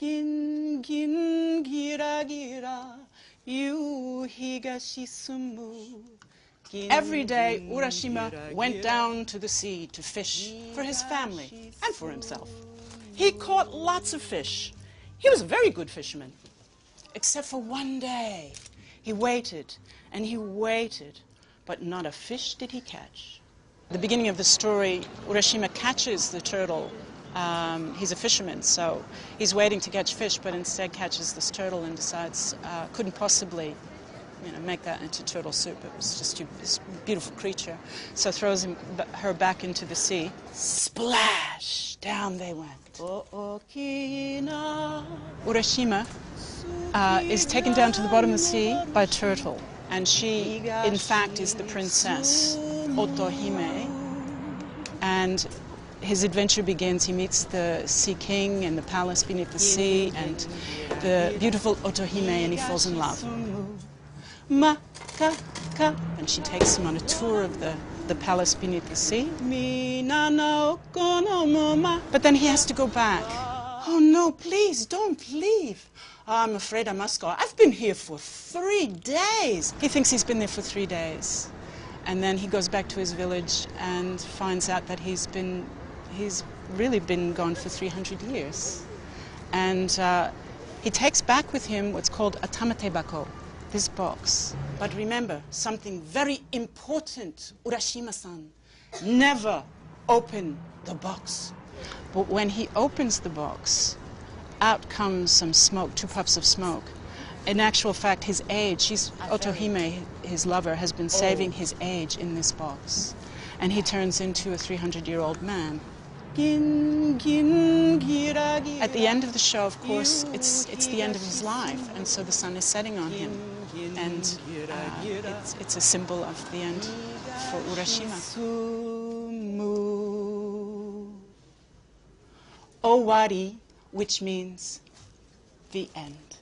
Every day, Urashima went down to the sea to fish for his family and for himself. He caught lots of fish. He was a very good fisherman. Except for one day. He waited and he waited, but not a fish did he catch. At the beginning of the story, Urashima catches the turtle um, he's a fisherman, so he's waiting to catch fish, but instead catches this turtle and decides uh, couldn't possibly you know, make that into turtle soup. It was just a this beautiful creature. So throws him, her back into the sea. Splash! Down they went. Urashima uh, is taken down to the bottom of the sea by a turtle. And she, in fact, is the princess Otohime. And his adventure begins. He meets the Sea King in the palace beneath the sea and the beautiful Otohime, and he falls in love ma, ka, ka. And she takes him on a tour of the, the palace beneath the sea. But then he has to go back. Oh no, please don't leave. Oh, I'm afraid I must go. I've been here for three days. He thinks he's been there for three days. And then he goes back to his village and finds out that he's been, he's really been gone for 300 years. And uh, he takes back with him what's called a tamatebako, this box. But remember, something very important, Urashima-san, never open the box. But when he opens the box, out comes some smoke, two puffs of smoke. In actual fact, his age, he's, Otohime, his lover, has been saving oh. his age in this box. And he turns into a 300-year-old man. At the end of the show, of course, it's, it's the end of his life, and so the sun is setting on him. And uh, it's, it's a symbol of the end for Urashima. Owari, which means the end.